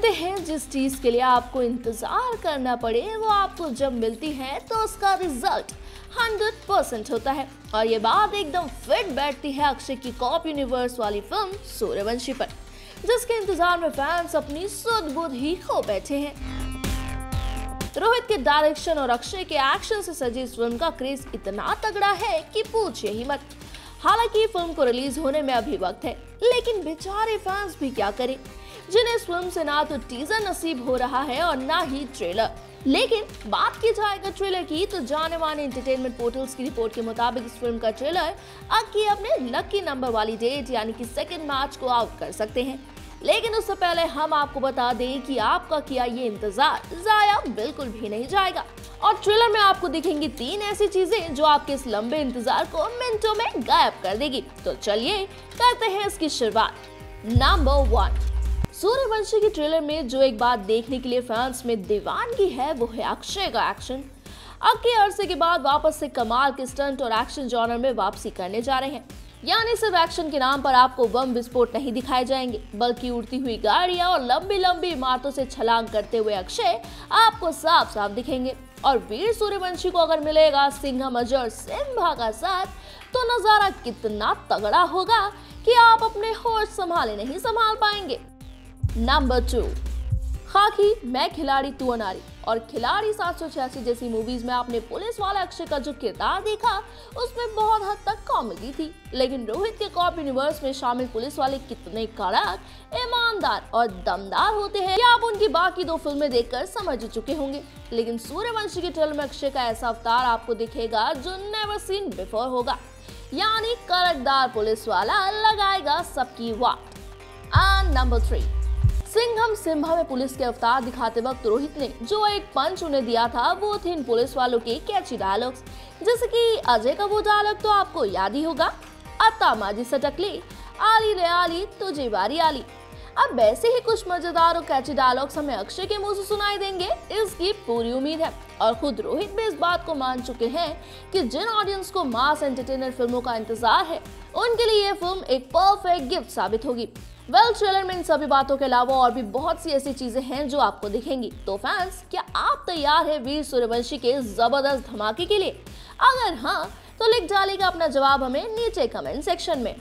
कहते हैं, जिस चीज़ के लिए आपको इंतज़ार करना पड़े, वो आपको जब मिलती है तो उसका रिज़ल्ट 100 परसेंट होता है। और ये बात एकदम फिट बैठती है अक्षय की कॉप यूनिवर्स वाली फ़िल्म सूर्यवंशी पर, जिसके इंतज़ार में फैंस अपनी सुध बुध ही खो बैठे हैं। रोहित के डायरेक्शन और अक्षय के एक्शन से सजी इस फ़िल्म का क्रेज इतना तगड़ा है कि पूछिए ही मत। हालाँकि फ़िल्म को रिलीज़ होने में अभी वक्त है, लेकिन बेचारे फैंस भी क्या करें? जिन्हें फ़िल्म से ना तो टीजर नसीब हो रहा है और ना ही ट्रेलर लेकिन बात की जाए अगर ट्रेलर की तो जाने माने एंटरटेनमेंट पोर्टल्स की रिपोर्ट के मुताबिक इस फ़िल्म का ट्रेलर अक्की अपने लकी नंबर वाली डेट यानी कि सेकेंड मार्च को आउट कर सकते हैं। लेकिन उससे पहले हम आपको बता दें कि आपका किया ये इंतज़ार जाया बिल्कुल भी नहीं जाएगा। और ट्रेलर में आपको दिखेंगी तीन ऐसी चीज़ें जो आपके इस लंबे इंतज़ार को मिनटों में गायब कर देगी। तो चलिए करते हैं इसकी शुरुआत। नंबर वन सूर्यवंशी की ट्रेलर में जो एक बात देखने के लिए फैंस में दीवानगी है, वो है अक्षय का एक्शन अब के अरसे के बाद वापस से कमाल के स्टंट और एक्शन जॉनर में वापसी करने जा रहे हैं। यानी सिर्फ़ एक्शन के नाम पर आपको बम विस्फोट नहीं दिखाए जाएँगे, बल्कि उड़ती हुई गाड़ियाँ और लंबी लंबी इमारतों से छलांग करते हुए अक्षय आपको साफ़ साफ़ दिखेंगे। और वीर सूर्यवंशी को अगर मिलेगा सिंघम अजर सिम्भा का साथ तो नज़ारा कितना तगड़ा होगा कि आप अपने होश संभाले नहीं संभाल पाएँगे। नंबर टू खाकी मैं खिलाड़ी तू अनारी और खिलाड़ी सात सौ छियासी जैसी मूवीज़ में आपने पुलिस वाले अक्षय का जो किरदार देखा, उसमें बहुत हद तक कॉमेडी थी। लेकिन रोहित के कॉप यूनिवर्स में शामिल पुलिस वाले कितने कड़क, ईमानदार और दमदार होते हैं आप उनकी बाकी दो फ़िल्में देखकर समझ चुके होंगे। लेकिन सूर्यवंशी की फ़िल्म में अक्षय का ऐसा अवतार आपको दिखेगा जो नेवर सीन बिफोर होगा। यानी कड़कदार पुलिस वाला लगाएगा सबकी वाट। नंबर थ्री सिंघम सिम्हा में पुलिस के अवतार दिखाते वक्त रोहित ने जो एक पंच उन्हें दिया था, वो थे इन पुलिस वालों के कैची डायलॉग्स जैसे कि अजय का वो डायलॉग तो आपको याद ही होगा। अत्ता माजी सटकली आली रे आली, तुझे बारी आली। अब वैसे ही कुछ मज़ेदार और कैची डायलॉग्स हमें अक्षय के मुँह से सुनाई देंगे, इसकी पूरी उम्मीद है। और खुद रोहित भी इस बात को मान चुके हैं कि जिन ऑडियंस को मास एंटरटेनर फ़िल्मों का इंतज़ार है, उनके लिए ये फ़िल्म एक परफेक्ट गिफ्ट साबित होगी। वेल ट्रेलर में इन सभी बातों के अलावा और भी बहुत सी ऐसी चीज़ें हैं जो आपको दिखेंगी। तो फैंस क्या आप तैयार है वीर सूर्यवंशी के ज़बरदस्त धमाके के लिए? अगर हाँ तो लिख डालेगा अपना जवाब हमें नीचे कमेंट सेक्शन में।